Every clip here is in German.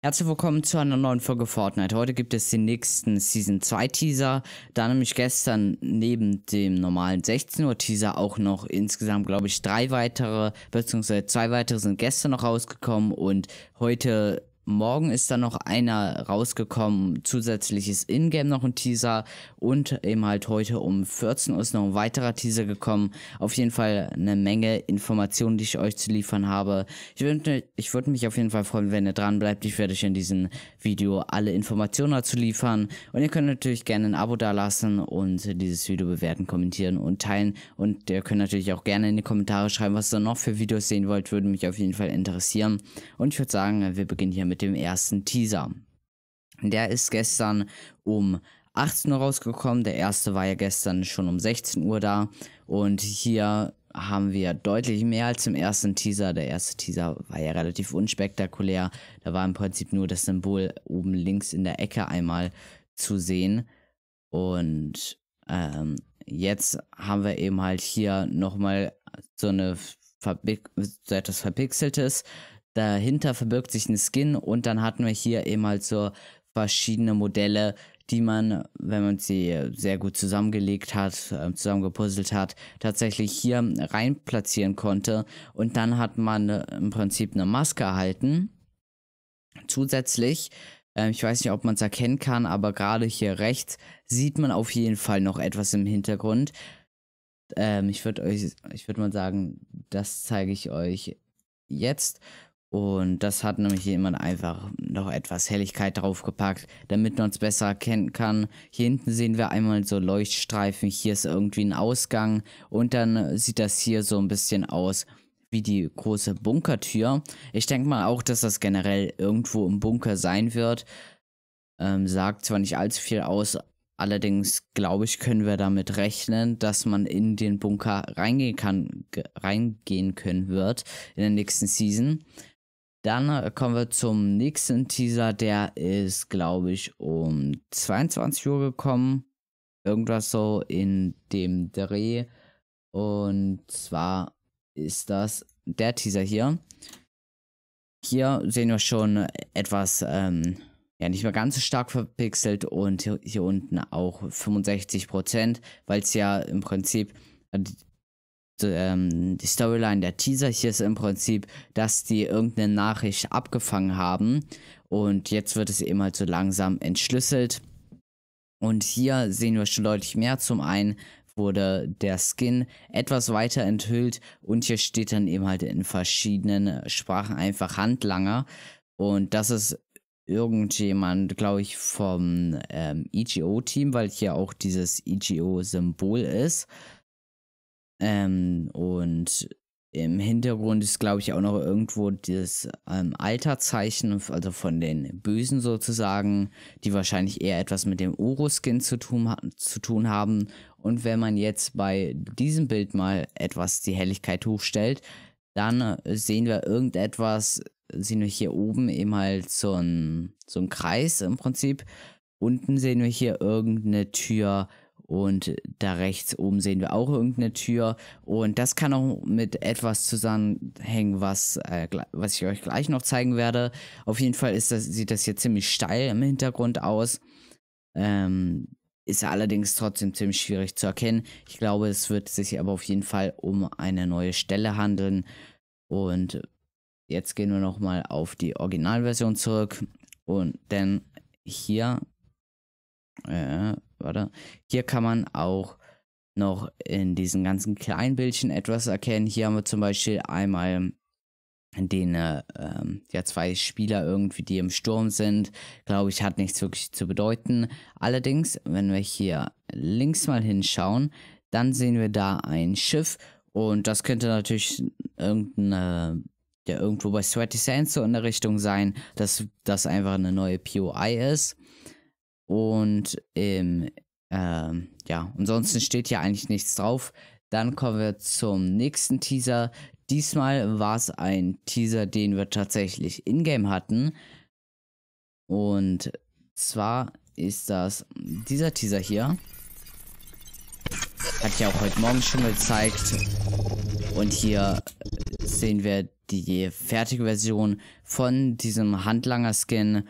Herzlich willkommen zu einer neuen Folge Fortnite. Heute gibt es den nächsten Season 2 Teaser. Da nämlich gestern neben dem normalen 16 Uhr Teaser auch noch insgesamt, glaube ich, drei weitere, beziehungsweise zwei weitere sind gestern noch rausgekommen und heute Morgen ist dann noch einer rausgekommen, zusätzliches Ingame noch ein Teaser und eben halt heute um 14 Uhr ist noch ein weiterer Teaser gekommen. Auf jeden Fall eine Menge Informationen, die ich euch zu liefern habe. Ich würde ich würd mich auf jeden Fall freuen, wenn ihr dran bleibt. Ich werde euch in diesem Video alle Informationen dazu liefern und ihr könnt natürlich gerne ein Abo dalassen und dieses Video bewerten, kommentieren und teilen und ihr könnt natürlich auch gerne in die Kommentare schreiben, was ihr noch für Videos sehen wollt, würde mich auf jeden Fall interessieren. Und ich würde sagen, wir beginnen hier mit mit dem ersten Teaser. Der ist gestern um 18 Uhr rausgekommen. Der erste war ja gestern schon um 16 Uhr da. Und hier haben wir deutlich mehr als im ersten Teaser. Der erste Teaser war ja relativ unspektakulär. Da war im Prinzip nur das Symbol oben links in der Ecke einmal zu sehen. Und ähm, jetzt haben wir eben halt hier nochmal so eine so etwas Verpixeltes dahinter verbirgt sich ein Skin und dann hatten wir hier eben halt so verschiedene Modelle, die man, wenn man sie sehr gut zusammengelegt hat, äh, zusammengepuzzelt hat, tatsächlich hier rein platzieren konnte. Und dann hat man äh, im Prinzip eine Maske erhalten. Zusätzlich, äh, ich weiß nicht, ob man es erkennen kann, aber gerade hier rechts sieht man auf jeden Fall noch etwas im Hintergrund. Ähm, ich würde euch, ich würde mal sagen, das zeige ich euch jetzt. Und das hat nämlich jemand einfach noch etwas Helligkeit draufgepackt, damit man es besser erkennen kann. Hier hinten sehen wir einmal so Leuchtstreifen, hier ist irgendwie ein Ausgang und dann sieht das hier so ein bisschen aus wie die große Bunkertür. Ich denke mal auch, dass das generell irgendwo im Bunker sein wird. Ähm, sagt zwar nicht allzu viel aus, allerdings glaube ich, können wir damit rechnen, dass man in den Bunker reingehen kann, reingehen können wird in der nächsten Season. Dann äh, kommen wir zum nächsten Teaser. Der ist, glaube ich, um 22 Uhr gekommen. Irgendwas so in dem Dreh. Und zwar ist das der Teaser hier. Hier sehen wir schon etwas, ähm, ja, nicht mehr ganz so stark verpixelt und hier, hier unten auch 65%, weil es ja im Prinzip äh, ähm, die Storyline der Teaser hier ist im Prinzip, dass die irgendeine Nachricht abgefangen haben und jetzt wird es eben halt so langsam entschlüsselt. Und hier sehen wir schon deutlich mehr. Zum einen wurde der Skin etwas weiter enthüllt und hier steht dann eben halt in verschiedenen Sprachen einfach Handlanger. Und das ist irgendjemand, glaube ich, vom ähm, EGO-Team, weil hier auch dieses EGO-Symbol ist. Ähm, und im Hintergrund ist, glaube ich, auch noch irgendwo das ähm, Alterzeichen, also von den Bösen sozusagen, die wahrscheinlich eher etwas mit dem Uro-Skin zu tun, zu tun haben. Und wenn man jetzt bei diesem Bild mal etwas die Helligkeit hochstellt, dann äh, sehen wir irgendetwas, sehen wir hier oben eben halt so ein, so ein Kreis im Prinzip. Unten sehen wir hier irgendeine Tür und da rechts oben sehen wir auch irgendeine Tür. Und das kann auch mit etwas zusammenhängen, was, äh, was ich euch gleich noch zeigen werde. Auf jeden Fall das, sieht das hier ziemlich steil im Hintergrund aus. Ähm, ist allerdings trotzdem ziemlich schwierig zu erkennen. Ich glaube, es wird sich aber auf jeden Fall um eine neue Stelle handeln. Und jetzt gehen wir nochmal auf die Originalversion zurück. Und denn hier äh, warte. Hier kann man auch noch in diesen ganzen kleinen Bildchen etwas erkennen. Hier haben wir zum Beispiel einmal den äh, ähm, ja zwei Spieler irgendwie, die im Sturm sind, glaube ich, hat nichts wirklich zu bedeuten. Allerdings, wenn wir hier links mal hinschauen, dann sehen wir da ein Schiff und das könnte natürlich irgendeine ja irgendwo bei Sweaty Sands so in der Richtung sein, dass das einfach eine neue POI ist. Und ähm, ähm, ja, ansonsten steht hier eigentlich nichts drauf. Dann kommen wir zum nächsten Teaser. Diesmal war es ein Teaser, den wir tatsächlich in-game hatten. Und zwar ist das dieser Teaser hier. Hat ja auch heute Morgen schon gezeigt. Und hier sehen wir die fertige Version von diesem Handlanger-Skin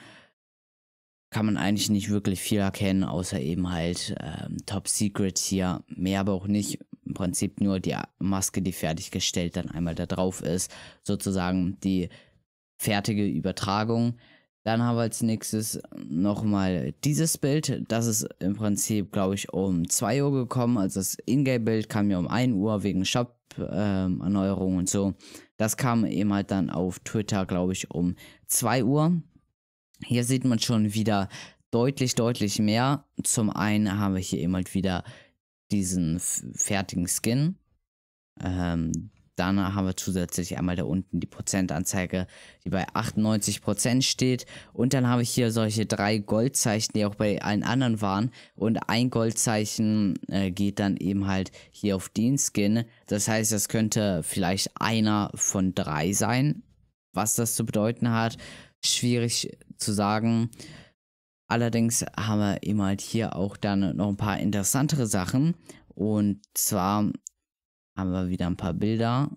kann man eigentlich nicht wirklich viel erkennen, außer eben halt ähm, Top Secret hier. Mehr aber auch nicht. Im Prinzip nur die Maske, die fertiggestellt dann einmal da drauf ist. Sozusagen die fertige Übertragung. Dann haben wir als nächstes nochmal dieses Bild. Das ist im Prinzip, glaube ich, um 2 Uhr gekommen. Also das Ingame-Bild kam ja um 1 Uhr wegen Shop-Erneuerung ähm, und so. Das kam eben halt dann auf Twitter, glaube ich, um 2 Uhr. Hier sieht man schon wieder deutlich, deutlich mehr. Zum einen haben wir hier eben halt wieder diesen fertigen Skin. Ähm, dann haben wir zusätzlich einmal da unten die Prozentanzeige, die bei 98% steht. Und dann habe ich hier solche drei Goldzeichen, die auch bei allen anderen waren. Und ein Goldzeichen äh, geht dann eben halt hier auf den Skin. Das heißt, das könnte vielleicht einer von drei sein. Was das zu bedeuten hat, schwierig zu sagen. Allerdings haben wir eben halt hier auch dann noch ein paar interessantere Sachen. Und zwar haben wir wieder ein paar Bilder.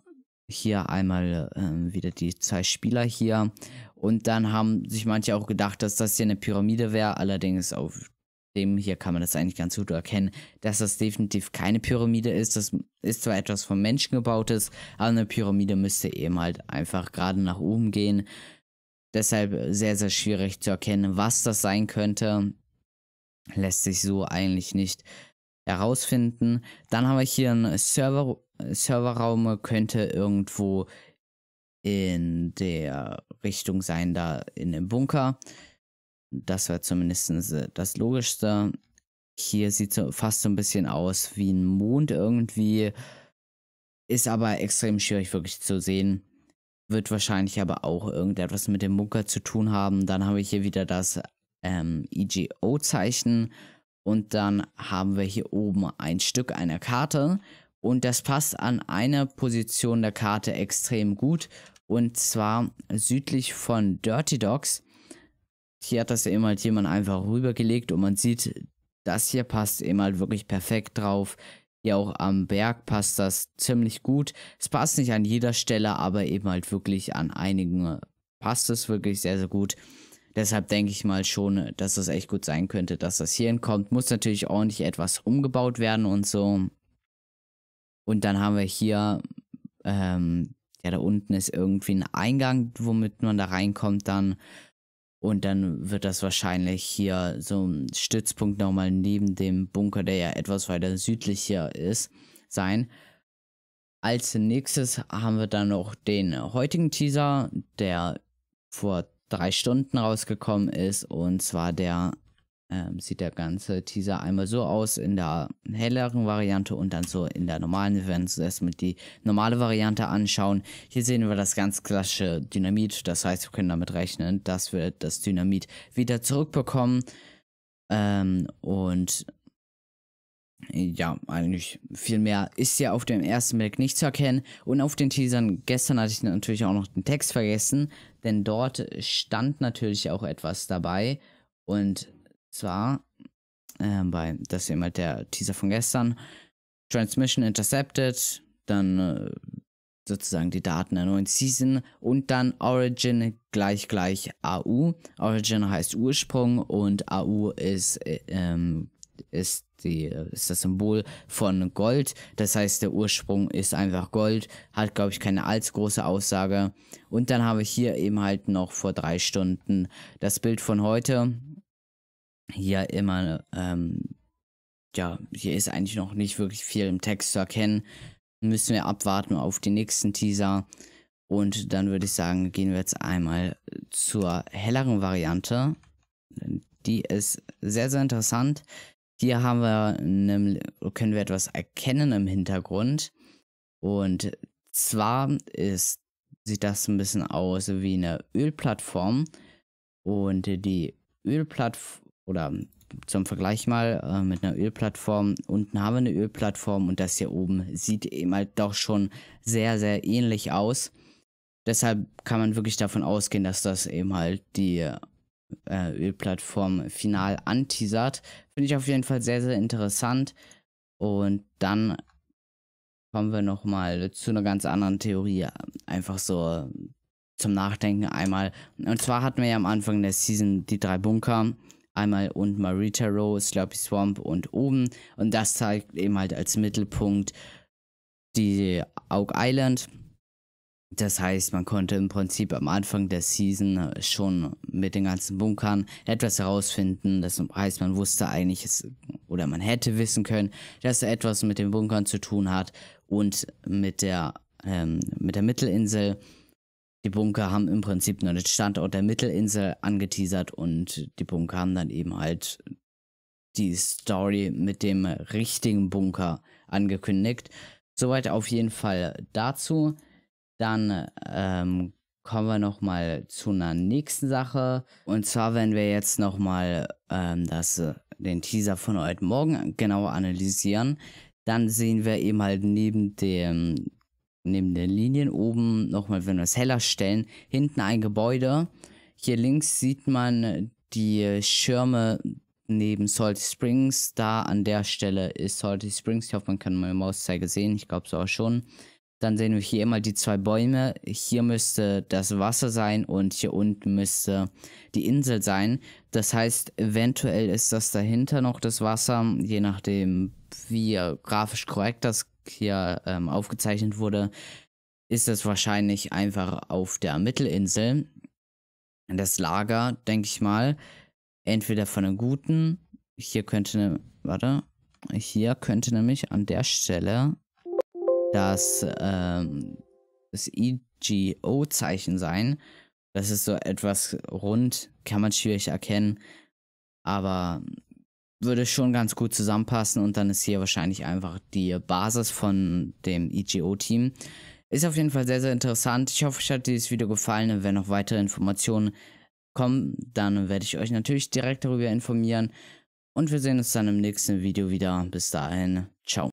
Hier einmal äh, wieder die zwei Spieler hier. Und dann haben sich manche auch gedacht, dass das hier eine Pyramide wäre. Allerdings auf dem hier kann man das eigentlich ganz gut erkennen, dass das definitiv keine Pyramide ist. Das ist zwar etwas vom Menschen gebautes, aber eine Pyramide müsste eben halt einfach gerade nach oben gehen. Deshalb sehr, sehr schwierig zu erkennen, was das sein könnte. Lässt sich so eigentlich nicht herausfinden. Dann haben wir hier einen Server, Serverraum, könnte irgendwo in der Richtung sein, da in dem Bunker. Das wäre zumindest das Logischste. Hier sieht es fast so ein bisschen aus wie ein Mond irgendwie. Ist aber extrem schwierig wirklich zu sehen. Wird wahrscheinlich aber auch irgendetwas mit dem Bunker zu tun haben. Dann habe ich hier wieder das ähm, EGO-Zeichen. Und dann haben wir hier oben ein Stück einer Karte. Und das passt an eine Position der Karte extrem gut. Und zwar südlich von Dirty Dogs. Hier hat das immer halt jemand einfach rübergelegt und man sieht, das hier passt eben halt wirklich perfekt drauf. Hier auch am Berg passt das ziemlich gut. Es passt nicht an jeder Stelle, aber eben halt wirklich an einigen passt es wirklich sehr, sehr gut. Deshalb denke ich mal schon, dass es echt gut sein könnte, dass das hier hinkommt. Muss natürlich ordentlich etwas umgebaut werden und so. Und dann haben wir hier, ähm, ja, da unten ist irgendwie ein Eingang, womit man da reinkommt dann. Und dann wird das wahrscheinlich hier so ein Stützpunkt nochmal neben dem Bunker, der ja etwas weiter südlich hier ist, sein. Als nächstes haben wir dann noch den heutigen Teaser, der vor drei Stunden rausgekommen ist. Und zwar der ähm, sieht der ganze Teaser einmal so aus in der helleren Variante und dann so in der normalen. Wir werden uns erstmal die normale Variante anschauen. Hier sehen wir das ganz klassische Dynamit. Das heißt, wir können damit rechnen, dass wir das Dynamit wieder zurückbekommen. Ähm, und ja, eigentlich viel mehr ist ja auf dem ersten Blick nicht zu erkennen. Und auf den Teasern gestern hatte ich natürlich auch noch den Text vergessen, denn dort stand natürlich auch etwas dabei. Und zwar äh, bei, das ist immer der Teaser von gestern, Transmission Intercepted, dann äh, sozusagen die Daten der neuen Season und dann Origin gleich gleich AU. Origin heißt Ursprung und AU ist, äh, ähm, ist, die, ist das Symbol von Gold. Das heißt, der Ursprung ist einfach Gold, hat glaube ich keine allzu große Aussage. Und dann habe ich hier eben halt noch vor drei Stunden das Bild von heute hier immer, ähm, ja, hier ist eigentlich noch nicht wirklich viel im Text zu erkennen. Müssen wir abwarten auf den nächsten Teaser. Und dann würde ich sagen, gehen wir jetzt einmal zur helleren Variante. Die ist sehr, sehr interessant. Hier haben wir nämlich, können wir etwas erkennen im Hintergrund. Und zwar ist, sieht das ein bisschen aus wie eine Ölplattform. Und die Ölplattform oder zum Vergleich mal äh, mit einer Ölplattform. Unten haben wir eine Ölplattform und das hier oben sieht eben halt doch schon sehr, sehr ähnlich aus. Deshalb kann man wirklich davon ausgehen, dass das eben halt die äh, Ölplattform final anteasert. Finde ich auf jeden Fall sehr, sehr interessant. Und dann kommen wir nochmal zu einer ganz anderen Theorie. Einfach so zum Nachdenken einmal. Und zwar hatten wir ja am Anfang der Season die drei Bunker. Einmal und Marita Row, Sloppy Swamp und oben. Und das zeigt eben halt als Mittelpunkt die Oak Island. Das heißt, man konnte im Prinzip am Anfang der Season schon mit den ganzen Bunkern etwas herausfinden. Das heißt, man wusste eigentlich, oder man hätte wissen können, dass er etwas mit den Bunkern zu tun hat und mit der, ähm, mit der Mittelinsel. Die Bunker haben im Prinzip nur den Standort der Mittelinsel angeteasert und die Bunker haben dann eben halt die Story mit dem richtigen Bunker angekündigt. Soweit auf jeden Fall dazu. Dann ähm, kommen wir nochmal zu einer nächsten Sache. Und zwar, wenn wir jetzt nochmal ähm, das, den Teaser von heute Morgen genauer analysieren, dann sehen wir eben halt neben dem neben den Linien oben nochmal, wenn wir es heller stellen, hinten ein Gebäude. Hier links sieht man die Schirme neben Salty Springs. Da an der Stelle ist Salty Springs. Ich hoffe, man kann meine Mauszeige sehen. Ich glaube es auch schon. Dann sehen wir hier immer die zwei Bäume. Hier müsste das Wasser sein und hier unten müsste die Insel sein. Das heißt, eventuell ist das dahinter noch das Wasser, je nachdem, wie grafisch korrekt das hier ähm, aufgezeichnet wurde, ist das wahrscheinlich einfach auf der Mittelinsel. Das Lager, denke ich mal, entweder von einem guten, hier könnte, ne, warte, hier könnte nämlich an der Stelle das, ähm, das EGO-Zeichen sein. Das ist so etwas rund, kann man schwierig erkennen, aber würde schon ganz gut zusammenpassen und dann ist hier wahrscheinlich einfach die Basis von dem EGO-Team. Ist auf jeden Fall sehr, sehr interessant. Ich hoffe, euch hat dieses Video gefallen wenn noch weitere Informationen kommen, dann werde ich euch natürlich direkt darüber informieren. Und wir sehen uns dann im nächsten Video wieder. Bis dahin, ciao.